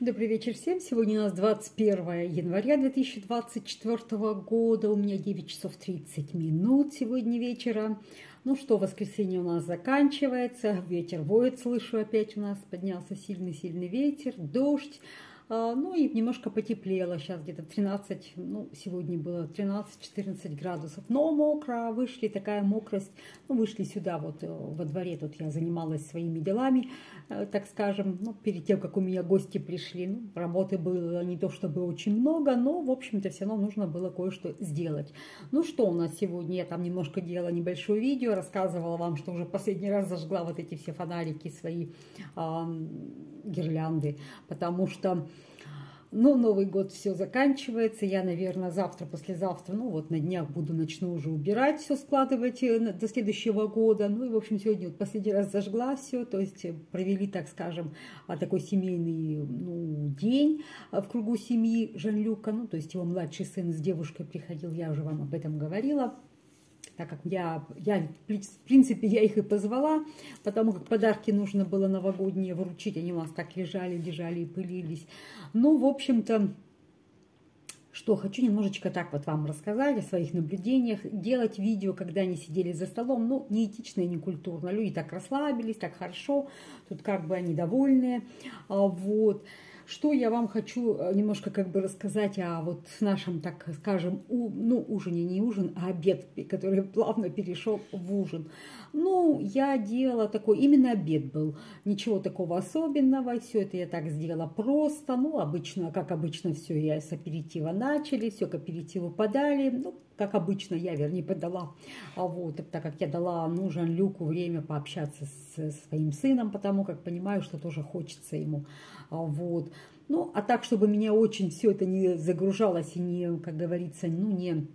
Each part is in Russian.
Добрый вечер всем. Сегодня у нас 21 января 2024 года. У меня 9 часов 30 минут сегодня вечера. Ну что, воскресенье у нас заканчивается. Ветер воет, слышу опять у нас. Поднялся сильный-сильный ветер, дождь. А, ну и немножко потеплело, сейчас где-то 13, ну сегодня было 13-14 градусов, но мокро, вышли, такая мокрость, ну вышли сюда вот э, во дворе, тут я занималась своими делами, э, так скажем, ну перед тем, как у меня гости пришли, ну, работы было не то чтобы очень много, но в общем-то все равно нужно было кое-что сделать. Ну что у нас сегодня, я там немножко делала небольшое видео, рассказывала вам, что уже последний раз зажгла вот эти все фонарики свои, э, гирлянды, потому что ну, Новый год все заканчивается. Я, наверное, завтра, послезавтра, ну вот на днях буду, начну уже убирать все, складывать э, до следующего года. Ну и, в общем, сегодня вот последний раз зажгла все, то есть э, провели, так скажем, а, такой семейный ну, день а, в кругу семьи Жан-Люка. Ну, то есть его младший сын с девушкой приходил, я уже вам об этом говорила так как я, я, в принципе, я их и позвала, потому как подарки нужно было новогодние вручить, они у нас так лежали, лежали и пылились. Ну, в общем-то, что хочу немножечко так вот вам рассказать о своих наблюдениях, делать видео, когда они сидели за столом, ну, неэтично и не культурно. Люди так расслабились, так хорошо, тут как бы они довольные, а, вот. Что я вам хочу э, немножко как бы рассказать о вот нашем, так скажем, у, ну, ужине, не ужин, а обед, который плавно перешел в ужин. Ну, я делала такой, именно обед был, ничего такого особенного, все это я так сделала просто, ну, обычно, как обычно, все я с аперитива начали, все к аперитиву подали, ну, как обычно, я, вернее, подала, а вот, так как я дала, ну, Жан-Люку время пообщаться с своим сыном, потому как понимаю, что тоже хочется ему, а вот. Ну, а так, чтобы меня очень все это не загружалось и не, как говорится, ну, не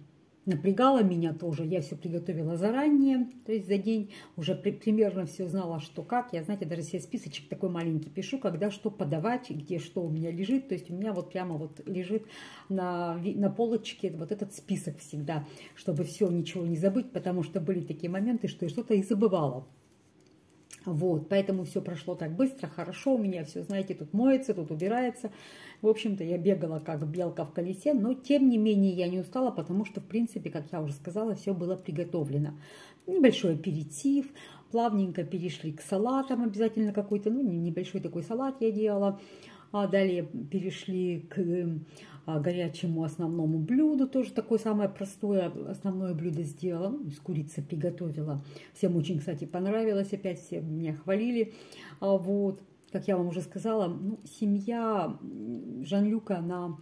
напрягало меня тоже. Я все приготовила заранее, то есть за день уже при, примерно все знала, что как. Я, знаете, даже себе списочек такой маленький пишу, когда что подавать, где что у меня лежит. То есть у меня вот прямо вот лежит на, на полочке вот этот список всегда, чтобы все, ничего не забыть, потому что были такие моменты, что я что-то и забывала. Вот, поэтому все прошло так быстро, хорошо, у меня все, знаете, тут моется, тут убирается. В общем-то, я бегала как белка в колесе, но тем не менее я не устала, потому что, в принципе, как я уже сказала, все было приготовлено. Небольшой аперитив, плавненько перешли к салатам, обязательно какой-то, ну, небольшой такой салат я делала. А далее перешли к горячему основному блюду, тоже такое самое простое основное блюдо сделала, ну, из курицы приготовила. Всем очень, кстати, понравилось, опять все меня хвалили. А вот, как я вам уже сказала, ну, семья Жан-Люка, она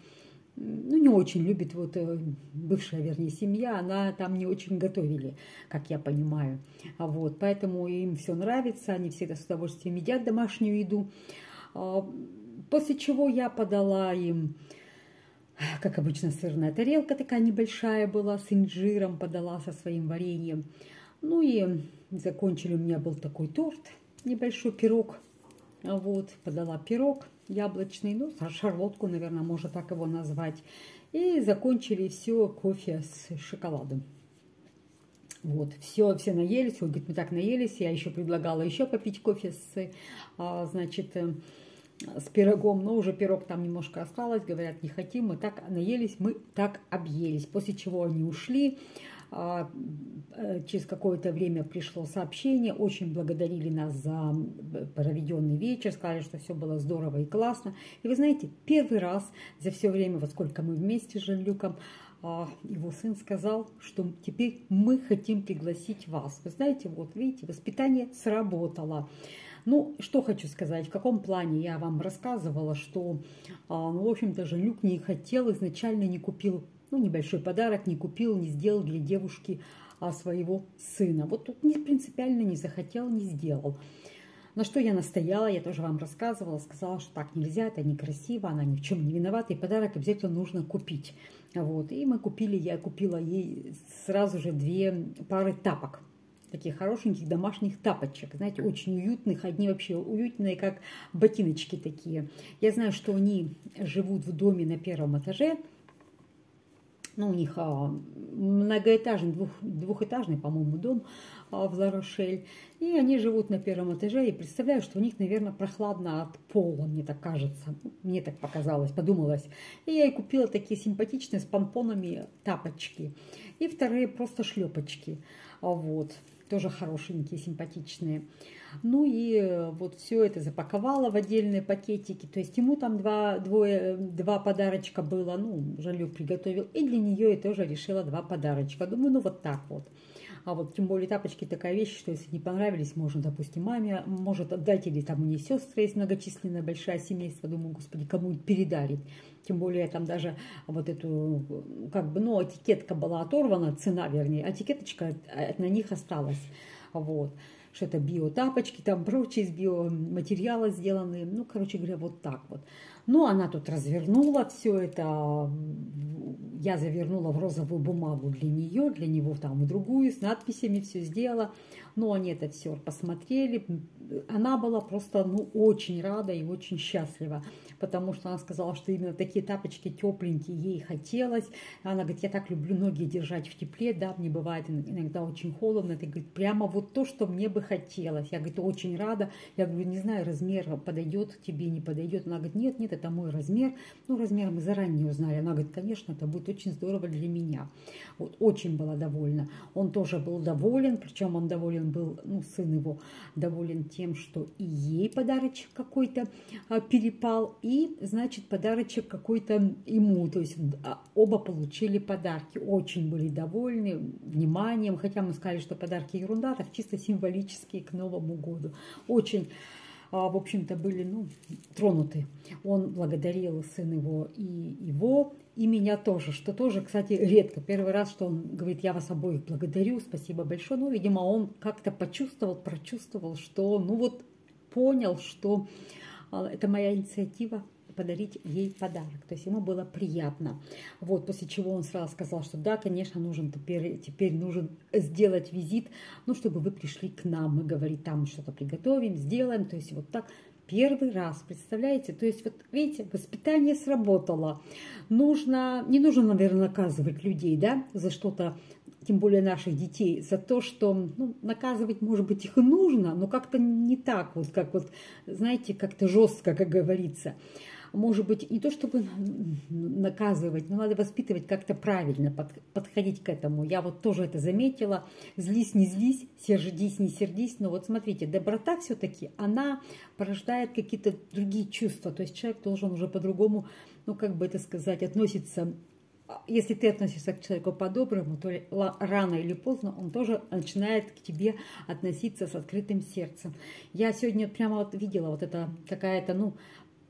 ну, не очень любит, вот э, бывшая, вернее, семья, она там не очень готовили, как я понимаю. А вот, поэтому им все нравится, они всегда с удовольствием едят домашнюю еду. После чего я подала им, как обычно, сырная тарелка такая небольшая была, с инжиром подала со своим вареньем. Ну и закончили, у меня был такой торт, небольшой пирог. Вот, подала пирог яблочный, ну, шарлотку, наверное, можно так его назвать. И закончили все кофе с шоколадом. Вот, все, все наелись, он говорит, мы так наелись, я еще предлагала еще попить кофе с, а, значит, э, с пирогом, но уже пирог там немножко осталось, говорят, не хотим, мы так наелись, мы так объелись. После чего они ушли, а, э, через какое-то время пришло сообщение, очень благодарили нас за проведенный вечер, сказали, что все было здорово и классно. И вы знаете, первый раз за все время, вот сколько мы вместе с Жан-Люком, а, его сын сказал, что теперь мы хотим пригласить вас. Вы знаете, вот видите, воспитание сработало. Ну, что хочу сказать, в каком плане я вам рассказывала, что, а, ну, в общем-то, Женюк не хотел, изначально не купил, ну, небольшой подарок, не купил, не сделал для девушки а, своего сына. Вот тут не принципиально не захотел, не сделал. На что я настояла, я тоже вам рассказывала, сказала, что так нельзя, это некрасиво, она ни в чем не виновата, и подарок обязательно нужно купить. Вот. И мы купили, я купила ей сразу же две пары тапок таких хорошеньких домашних тапочек, знаете, очень уютных, одни вообще уютные, как ботиночки такие. Я знаю, что они живут в доме на первом этаже, ну, у них а, многоэтажный, двух, двухэтажный, по-моему, дом а, в Ларошель. И они живут на первом этаже. И представляю, что у них, наверное, прохладно от пола, мне так кажется. Мне так показалось, подумалось. И я и купила такие симпатичные с помпонами тапочки. И вторые просто шлепочки. Вот тоже хорошенькие, симпатичные. Ну и э, вот все это запаковала в отдельные пакетики. То есть ему там два, двое, два подарочка было, ну, Жалюк приготовил. И для нее я тоже решила два подарочка. Думаю, ну вот так вот. А вот тем более тапочки такая вещь, что если не понравились, можно, допустим, маме, может отдать, или там у нее сестры есть многочисленная, большая семейство, думаю, господи, кому передарить. Тем более там даже вот эту, как бы, ну, этикетка была оторвана, цена, вернее, этикеточка на них осталась. Вот что это биотапочки, там прочие из биоматериала сделанные. Ну, короче говоря, вот так вот. Ну, она тут развернула все это. Я завернула в розовую бумагу для нее, для него там и другую, с надписями все сделала. Ну, они это все посмотрели. Она была просто, ну, очень рада и очень счастлива потому что она сказала, что именно такие тапочки тепленькие ей хотелось. Она говорит, я так люблю ноги держать в тепле, да, мне бывает иногда очень холодно. Это, говорит, прямо вот то, что мне бы хотелось. Я, говорит, очень рада. Я говорю, не знаю, размер подойдет тебе, не подойдет. Она говорит, нет, нет, это мой размер. Ну, размер мы заранее узнали. Она говорит, конечно, это будет очень здорово для меня. Вот, очень была довольна. Он тоже был доволен, причем он доволен был, ну, сын его доволен тем, что и ей подарочек какой-то а, перепал, и и, значит, подарочек какой-то ему. То есть а, оба получили подарки. Очень были довольны вниманием. Хотя мы сказали, что подарки ерунда, так чисто символические к Новому году. Очень а, в общем-то, были ну, тронуты. Он благодарил сын его и его, и меня тоже, что тоже, кстати, редко. Первый раз, что он говорит, я вас обоих благодарю, спасибо большое. Ну, видимо, он как-то почувствовал, прочувствовал, что, ну вот, понял, что это моя инициатива подарить ей подарок. То есть ему было приятно. Вот, после чего он сразу сказал, что да, конечно, нужен теперь, теперь нужен сделать визит, ну, чтобы вы пришли к нам. Мы, говорит, там что-то приготовим, сделаем. То есть вот так первый раз, представляете? То есть вот, видите, воспитание сработало. Нужно, не нужно, наверное, наказывать людей, да, за что-то тем более наших детей, за то, что ну, наказывать, может быть, их и нужно, но как-то не так, вот как вот, знаете, как-то жестко, как говорится. Может быть, не то чтобы наказывать, но надо воспитывать как-то правильно, под, подходить к этому. Я вот тоже это заметила. Злись, не злись, сердись, не сердись. Но вот смотрите, доброта все-таки, она порождает какие-то другие чувства. То есть человек должен уже по-другому, ну, как бы это сказать, относиться если ты относишься к человеку по-доброму, то рано или поздно он тоже начинает к тебе относиться с открытым сердцем. Я сегодня прямо вот видела вот это какая-то, ну,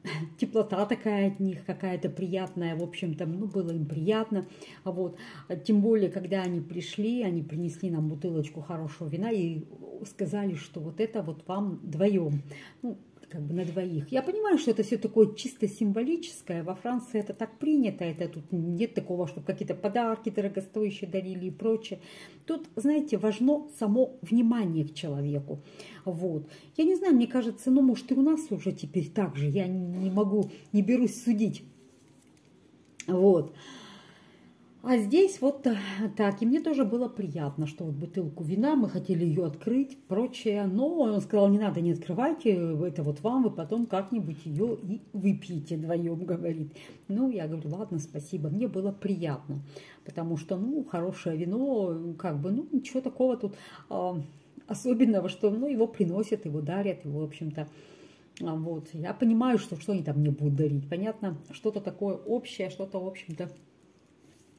теплота такая от них, какая-то приятная, в общем-то, ну, было им приятно. А вот, тем более, когда они пришли, они принесли нам бутылочку хорошего вина и сказали, что вот это вот вам вдвоем. Ну, как бы на двоих. Я понимаю, что это все такое чисто символическое. Во Франции это так принято, это тут нет такого, чтобы какие-то подарки дорогостоящие дарили и прочее. Тут, знаете, важно само внимание к человеку. Вот. Я не знаю, мне кажется, ну, может, и у нас уже теперь так же. Я не могу, не берусь судить. Вот. А здесь вот так. И мне тоже было приятно, что вот бутылку вина, мы хотели ее открыть, прочее. Но он сказал, не надо, не открывайте, это вот вам, вы потом как-нибудь ее и выпьете вдвоем, говорит. Ну, я говорю, ладно, спасибо. Мне было приятно, потому что, ну, хорошее вино, как бы, ну, ничего такого тут э, особенного, что, ну, его приносят, его дарят, его, в общем-то, а, вот. Я понимаю, что что они там мне будут дарить. Понятно, что-то такое общее, что-то, в общем-то,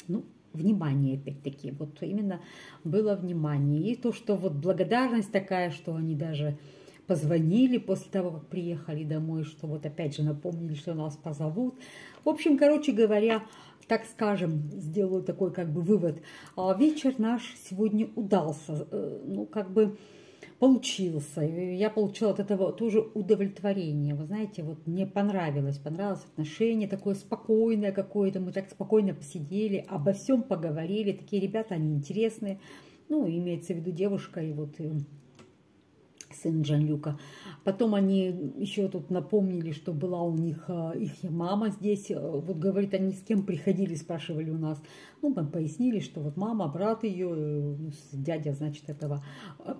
ну, внимание опять-таки, вот именно было внимание. И то, что вот благодарность такая, что они даже позвонили после того, как приехали домой, что вот опять же напомнили, что нас позовут. В общем, короче говоря, так скажем, сделаю такой как бы вывод. А вечер наш сегодня удался. Э, ну, как бы получился. Я получила от этого тоже удовлетворение. Вы знаете, вот мне понравилось, понравилось отношение такое спокойное какое-то. Мы так спокойно посидели, обо всем поговорили. Такие ребята, они интересные. Ну, имеется в виду девушка и вот и сын Жан-Люка. Потом они еще тут напомнили, что была у них а, их мама здесь. Вот говорит, они с кем приходили, спрашивали у нас. Ну, мы пояснили, что вот мама, брат ее, э, ну, дядя, значит, этого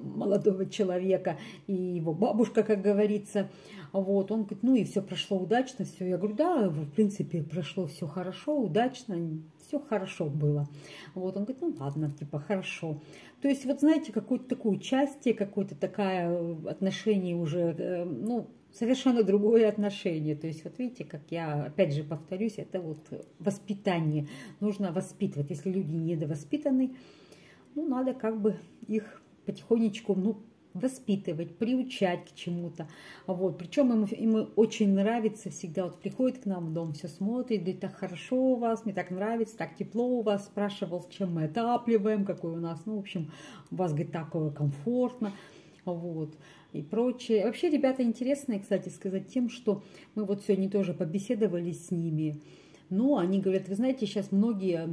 молодого человека и его бабушка, как говорится. Вот, он говорит, ну и все прошло удачно, все. Я говорю, да, в принципе, прошло все хорошо, удачно, все хорошо было. Вот, он говорит, ну ладно, типа, хорошо. То есть, вот знаете, какое-то такое участие, какое-то такое э, отношение уже, э, ну, совершенно другое отношение. То есть, вот видите, как я, опять же, повторюсь, это вот воспитание. Нужно воспитывать. Если люди недовоспитаны, ну, надо как бы их потихонечку, ну, воспитывать, приучать к чему-то. Вот. Причем ему, ему очень нравится всегда, вот приходит к нам в дом, все смотрит, говорит, так хорошо у вас, мне так нравится, так тепло у вас, спрашивал, чем мы отапливаем, какой у нас, ну, в общем, у вас, говорит, так комфортно, вот, и прочее. Вообще, ребята интересные, кстати, сказать тем, что мы вот сегодня тоже побеседовали с ними, но они говорят, вы знаете, сейчас многие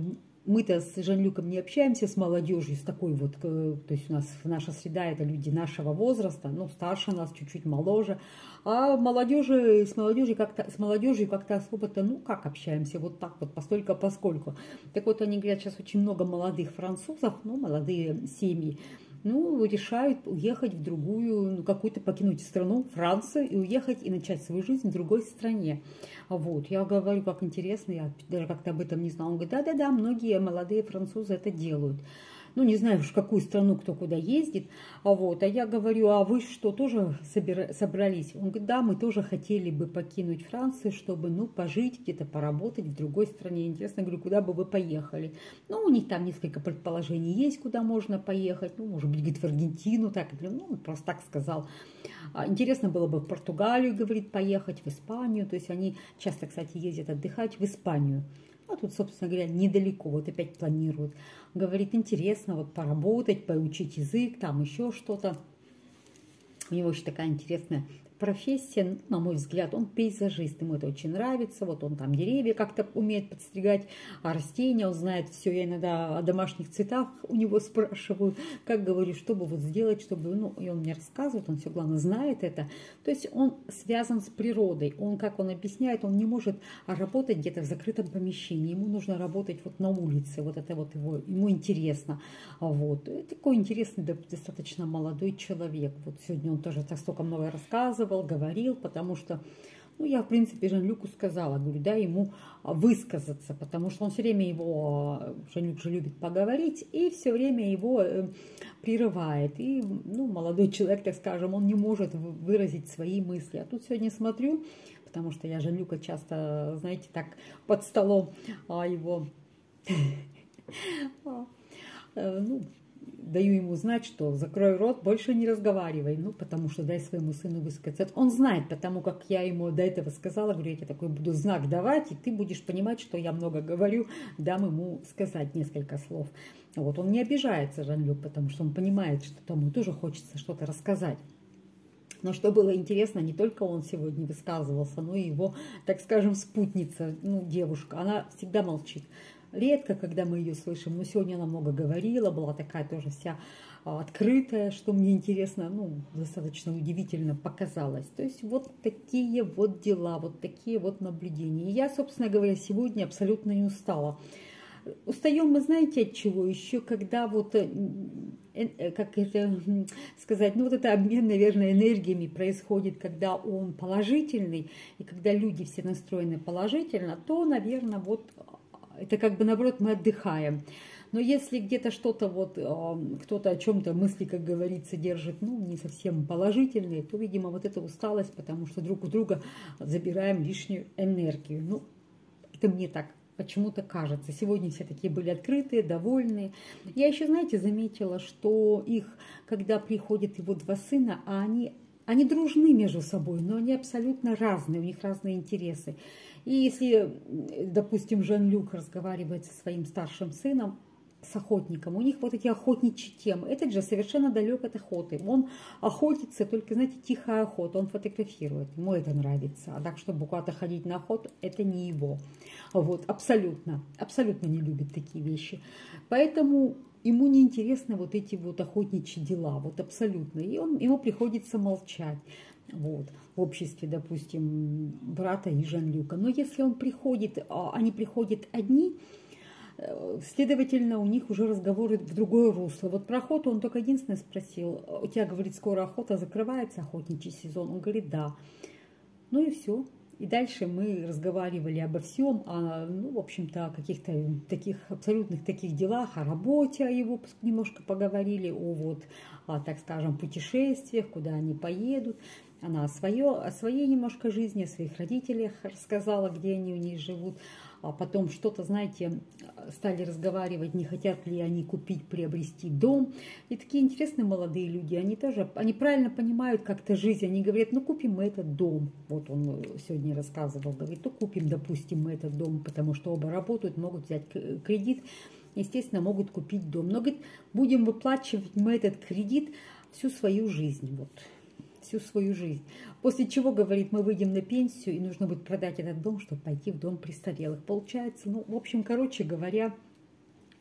мы-то с Жан-Люком не общаемся с молодежью, с такой вот, э, то есть у нас наша среда это люди нашего возраста, ну, старше нас, чуть-чуть моложе, а молодежи, с молодежью как-то, с молодежью как-то особо-то, ну, как общаемся, вот так вот, постолько поскольку. Так вот, они говорят, сейчас очень много молодых французов, ну, молодые семьи, ну, решают уехать в другую, ну, какую-то покинуть страну, Францию, и уехать и начать свою жизнь в другой стране. Вот, я говорю, как интересно, я даже как-то об этом не знала. Он говорит, да-да-да, многие молодые французы это делают ну, не знаю уж, в какую страну кто куда ездит, а вот, а я говорю, а вы что, тоже собира- собрались? Он говорит, да, мы тоже хотели бы покинуть Францию, чтобы, ну, пожить где-то, поработать в другой стране. Интересно, говорю, куда бы вы поехали? Ну, у них там несколько предположений есть, куда можно поехать, ну, может быть, говорит, в Аргентину, так, ну, он просто так сказал. А, интересно было бы в Португалию, говорит, поехать, в Испанию, то есть они часто, кстати, ездят отдыхать в Испанию. А тут, собственно говоря, недалеко, вот опять планируют. Говорит, интересно вот поработать, поучить язык, там еще что-то. У него еще такая интересная профессия, на мой взгляд, он пейзажист, ему это очень нравится, вот он там деревья как-то умеет подстригать, а растения, он знает все, я иногда о домашних цветах у него спрашиваю, как говорю, чтобы вот сделать, чтобы, ну, и он мне рассказывает, он все, главное, знает это, то есть он связан с природой, он, как он объясняет, он не может работать где-то в закрытом помещении, ему нужно работать вот на улице, вот это вот его, ему интересно, вот, такой интересный, достаточно молодой человек, вот сегодня он тоже так столько много рассказывал, рассказывал, говорил, потому что, ну, я, в принципе, Жан-Люку сказала, говорю, да, ему высказаться, потому что он все время его, Жан-Люк же любит поговорить, и все время его э, прерывает. И, ну, молодой человек, так скажем, он не может выразить свои мысли. А тут сегодня смотрю, потому что я Жан-Люка часто, знаете, так под столом а его э, ну, даю ему знать, что закрой рот, больше не разговаривай, ну, потому что дай своему сыну высказаться. Он знает, потому как я ему до этого сказала, говорю, я тебе такой буду знак давать, и ты будешь понимать, что я много говорю, дам ему сказать несколько слов. Вот, он не обижается, Жан-Люк, потому что он понимает, что тому тоже хочется что-то рассказать. Но что было интересно, не только он сегодня высказывался, но и его, так скажем, спутница, ну, девушка. Она всегда молчит редко, когда мы ее слышим, но сегодня она много говорила, была такая тоже вся а, открытая, что мне интересно, ну, достаточно удивительно показалось. То есть вот такие вот дела, вот такие вот наблюдения. И я, собственно говоря, сегодня абсолютно не устала. Устаем мы, знаете, от чего? Еще когда вот, э, э, как это сказать, ну вот это обмен, наверное, энергиями происходит, когда он положительный, и когда люди все настроены положительно, то, наверное, вот это как бы наоборот мы отдыхаем. Но если где-то что-то вот, кто-то о чем-то мысли, как говорится, держит, ну, не совсем положительные, то, видимо, вот эта усталость, потому что друг у друга забираем лишнюю энергию. Ну, это мне так почему-то кажется. Сегодня все такие были открытые, довольные. Я еще, знаете, заметила, что их, когда приходят его два сына, а они, они дружны между собой, но они абсолютно разные, у них разные интересы. И если, допустим, Жан-Люк разговаривает со своим старшим сыном, с охотником. У них вот эти охотничьи темы. Этот же совершенно далек от охоты. Он охотится, только, знаете, тихая охота. Он фотографирует. Ему это нравится. А так, чтобы куда-то ходить на охоту, это не его. Вот, абсолютно. Абсолютно не любит такие вещи. Поэтому ему не интересны вот эти вот охотничьи дела, вот абсолютно. И он, ему приходится молчать вот, в обществе, допустим, брата и Жан-Люка. Но если он приходит, а, они приходят одни, э, следовательно, у них уже разговоры в другое русло. Вот про охоту он только единственное спросил, у тебя, говорит, скоро охота закрывается, охотничий сезон? Он говорит, да. Ну и все. И дальше мы разговаривали обо всем, о, ну, в общем-то, о каких-то таких абсолютных таких делах, о работе о его немножко поговорили, о вот, о, так скажем, путешествиях, куда они поедут. Она о, свое, о своей немножко жизни, о своих родителях рассказала, где они у них живут. А потом что-то, знаете, стали разговаривать, не хотят ли они купить, приобрести дом. И такие интересные молодые люди, они тоже, они правильно понимают как-то жизнь. Они говорят, ну купим мы этот дом. Вот он сегодня рассказывал, говорит, ну купим, допустим, мы этот дом, потому что оба работают, могут взять кредит, естественно, могут купить дом. Но, говорит, будем выплачивать мы этот кредит всю свою жизнь. Вот всю свою жизнь. После чего, говорит, мы выйдем на пенсию, и нужно будет продать этот дом, чтобы пойти в дом престарелых. Получается, ну, в общем, короче говоря,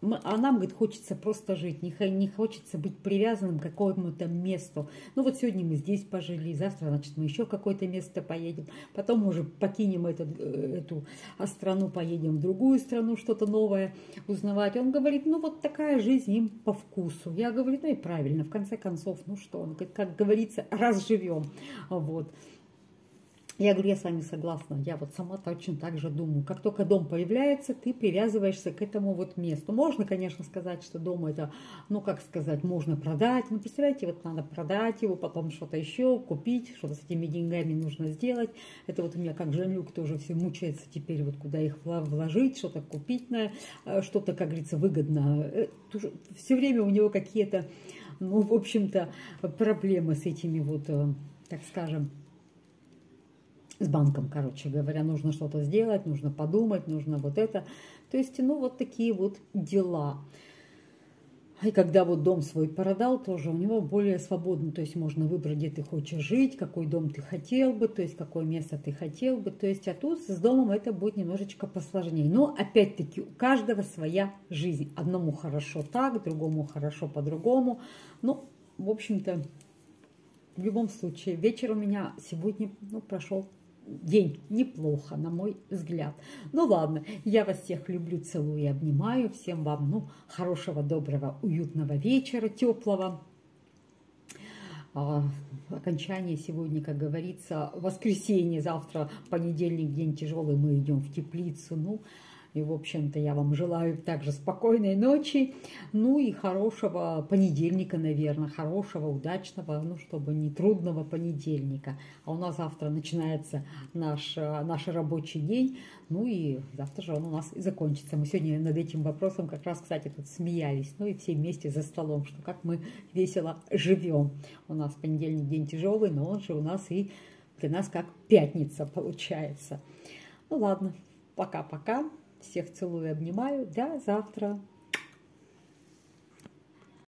а нам, говорит, хочется просто жить, не, не хочется быть привязанным к какому-то месту. Ну вот сегодня мы здесь пожили, завтра, значит, мы еще в какое-то место поедем, потом уже покинем этот, э, эту страну, поедем в другую страну, что-то новое узнавать. Он говорит, ну вот такая жизнь им по вкусу. Я говорю, ну и правильно, в конце концов, ну что, он, как говорится, раз живем. Вот. Я говорю, я с вами согласна. Я вот сама точно так же думаю. Как только дом появляется, ты привязываешься к этому вот месту. Можно, конечно, сказать, что дом это, ну, как сказать, можно продать. Ну, представляете, вот надо продать его, потом что-то еще купить, что-то с этими деньгами нужно сделать. Это вот у меня как Жанюк тоже все мучается теперь, вот куда их вложить, что-то купить, на, э, что-то, как говорится, выгодно. Э, все время у него какие-то, ну, в общем-то, проблемы с этими вот, э, так скажем, с банком, короче говоря, нужно что-то сделать, нужно подумать, нужно вот это. То есть, ну, вот такие вот дела. И когда вот дом свой продал, тоже у него более свободно, то есть можно выбрать, где ты хочешь жить, какой дом ты хотел бы, то есть какое место ты хотел бы, то есть а тут с домом это будет немножечко посложнее. Но опять-таки у каждого своя жизнь. Одному хорошо так, другому хорошо по-другому. Ну, в общем-то, в любом случае, вечер у меня сегодня ну, прошел день неплохо, на мой взгляд. Ну ладно, я вас всех люблю, целую и обнимаю. Всем вам ну, хорошего, доброго, уютного вечера, теплого. А, окончание сегодня, как говорится, воскресенье, завтра понедельник, день тяжелый, мы идем в теплицу. Ну, и, в общем-то, я вам желаю также спокойной ночи, ну и хорошего понедельника, наверное, хорошего, удачного, ну, чтобы не трудного понедельника. А у нас завтра начинается наш, наш рабочий день, ну и завтра же он у нас и закончится. Мы сегодня над этим вопросом как раз, кстати, тут смеялись, ну и все вместе за столом, что как мы весело живем. У нас понедельник день тяжелый, но он же у нас и для нас как пятница получается. Ну ладно, пока-пока. Всех целую и обнимаю. До завтра.